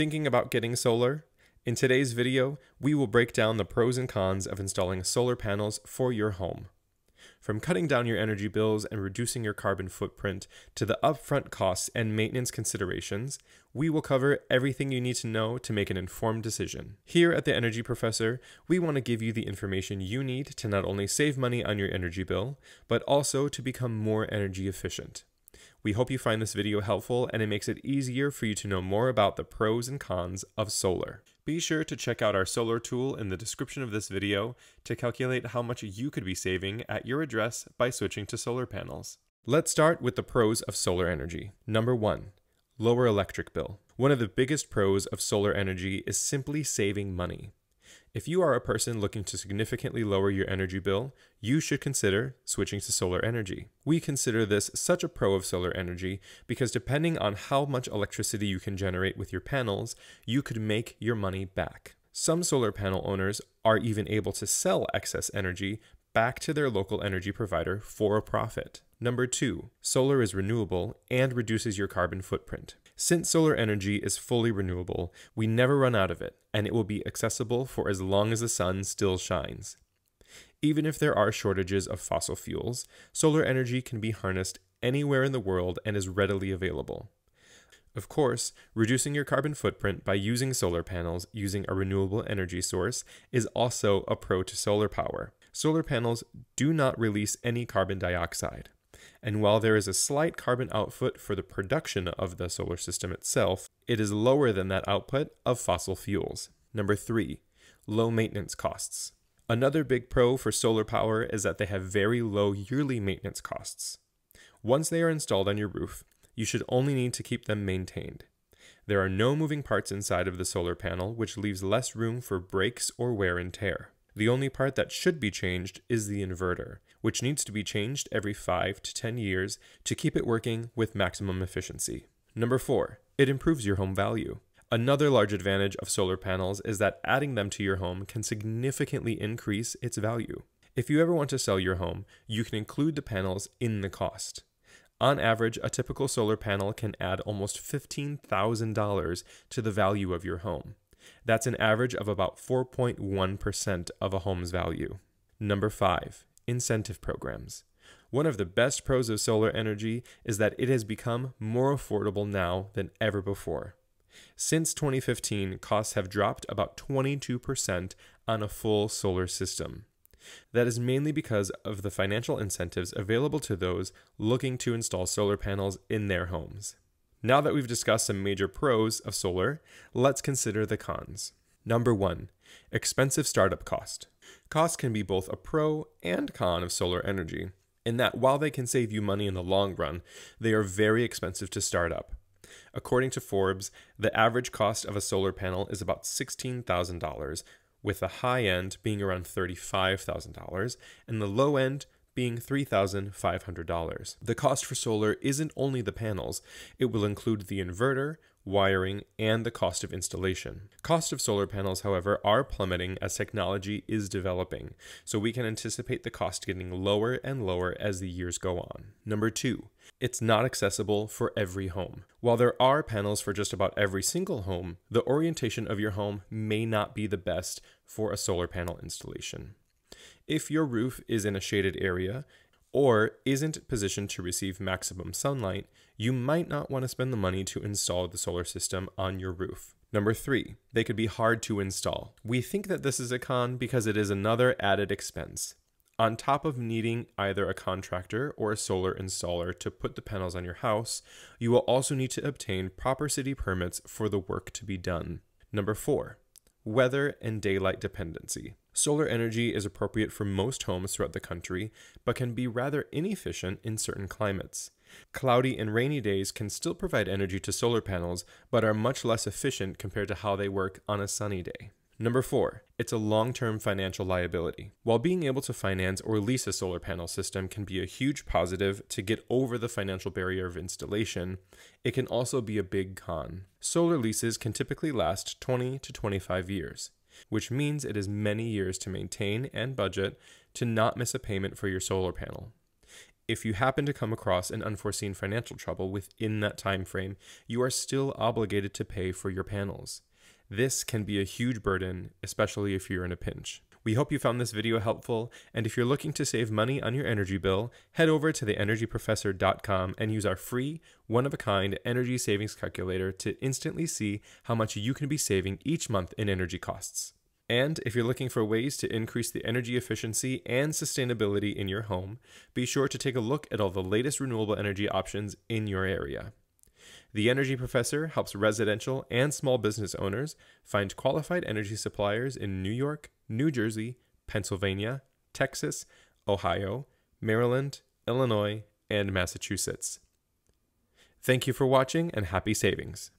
Thinking about getting solar? In today's video, we will break down the pros and cons of installing solar panels for your home. From cutting down your energy bills and reducing your carbon footprint to the upfront costs and maintenance considerations, we will cover everything you need to know to make an informed decision. Here at the Energy Professor, we want to give you the information you need to not only save money on your energy bill, but also to become more energy efficient. We hope you find this video helpful and it makes it easier for you to know more about the pros and cons of solar. Be sure to check out our solar tool in the description of this video to calculate how much you could be saving at your address by switching to solar panels. Let's start with the pros of solar energy. Number one, lower electric bill. One of the biggest pros of solar energy is simply saving money. If you are a person looking to significantly lower your energy bill, you should consider switching to solar energy. We consider this such a pro of solar energy because depending on how much electricity you can generate with your panels, you could make your money back. Some solar panel owners are even able to sell excess energy back to their local energy provider for a profit. Number two, solar is renewable and reduces your carbon footprint. Since solar energy is fully renewable, we never run out of it, and it will be accessible for as long as the sun still shines. Even if there are shortages of fossil fuels, solar energy can be harnessed anywhere in the world and is readily available. Of course, reducing your carbon footprint by using solar panels using a renewable energy source is also a pro to solar power. Solar panels do not release any carbon dioxide. And while there is a slight carbon output for the production of the solar system itself, it is lower than that output of fossil fuels. Number three, low maintenance costs. Another big pro for solar power is that they have very low yearly maintenance costs. Once they are installed on your roof, you should only need to keep them maintained. There are no moving parts inside of the solar panel, which leaves less room for breaks or wear and tear. The only part that should be changed is the inverter, which needs to be changed every 5 to 10 years to keep it working with maximum efficiency. Number 4. It improves your home value. Another large advantage of solar panels is that adding them to your home can significantly increase its value. If you ever want to sell your home, you can include the panels in the cost. On average, a typical solar panel can add almost $15,000 to the value of your home. That's an average of about 4.1% of a home's value. Number 5 incentive programs. One of the best pros of solar energy is that it has become more affordable now than ever before. Since 2015, costs have dropped about 22% on a full solar system. That is mainly because of the financial incentives available to those looking to install solar panels in their homes. Now that we've discussed some major pros of solar, let's consider the cons. Number one, expensive startup cost. Cost can be both a pro and con of solar energy, in that while they can save you money in the long run, they are very expensive to start up. According to Forbes, the average cost of a solar panel is about $16,000, with the high end being around $35,000 and the low end being $3,500. The cost for solar isn't only the panels, it will include the inverter, wiring, and the cost of installation. Cost of solar panels, however, are plummeting as technology is developing, so we can anticipate the cost getting lower and lower as the years go on. Number two, it's not accessible for every home. While there are panels for just about every single home, the orientation of your home may not be the best for a solar panel installation. If your roof is in a shaded area, or isn't positioned to receive maximum sunlight, you might not want to spend the money to install the solar system on your roof. Number three, they could be hard to install. We think that this is a con because it is another added expense. On top of needing either a contractor or a solar installer to put the panels on your house, you will also need to obtain proper city permits for the work to be done. Number four, weather and daylight dependency. Solar energy is appropriate for most homes throughout the country, but can be rather inefficient in certain climates. Cloudy and rainy days can still provide energy to solar panels, but are much less efficient compared to how they work on a sunny day. Number four, it's a long term financial liability. While being able to finance or lease a solar panel system can be a huge positive to get over the financial barrier of installation, it can also be a big con. Solar leases can typically last 20 to 25 years which means it is many years to maintain and budget to not miss a payment for your solar panel. if you happen to come across an unforeseen financial trouble within that time frame, you are still obligated to pay for your panels. This can be a huge burden, especially if you're in a pinch. We hope you found this video helpful, and if you're looking to save money on your energy bill, head over to theenergyprofessor.com and use our free, one of a kind energy savings calculator to instantly see how much you can be saving each month in energy costs. And if you're looking for ways to increase the energy efficiency and sustainability in your home, be sure to take a look at all the latest renewable energy options in your area. The Energy Professor helps residential and small business owners find qualified energy suppliers in New York, New Jersey, Pennsylvania, Texas, Ohio, Maryland, Illinois, and Massachusetts. Thank you for watching and happy savings.